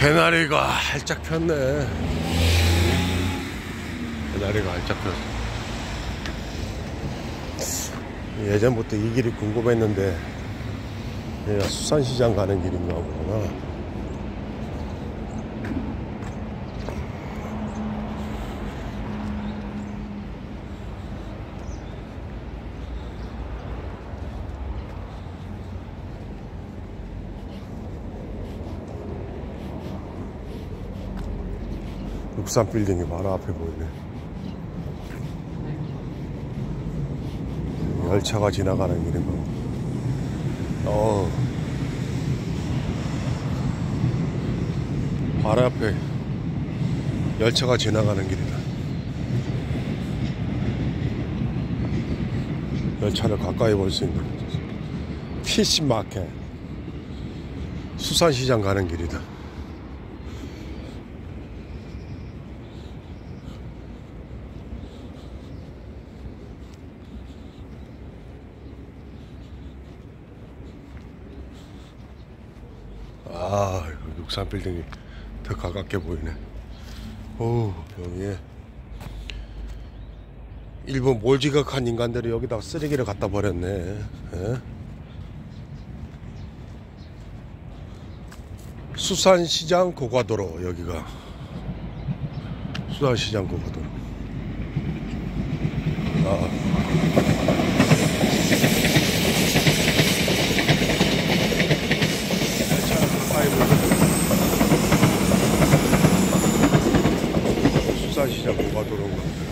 개나리가 활짝 폈네. 개나리가 활짝 폈어. 예전부터 이 길이 궁금했는데, 여기가 수산시장 가는 길인가 보구나. 육산 빌딩이 바로 앞에 보이네. 열차가 지나가는 거. 어. 바로 앞에 열차가 지나가는 길이다. 열차를 가까이 볼 수 있는 피시 마켓 수산시장 가는 길이다. 아, 육산 빌딩이 더 가깝게 보이네. 오, 여기에 일본 몰지각한 인간들이 여기다 쓰레기를 갖다 버렸네. 예? 수산시장 고가도로 여기가 수산시장 고가도로. 아. 産したボカドロが。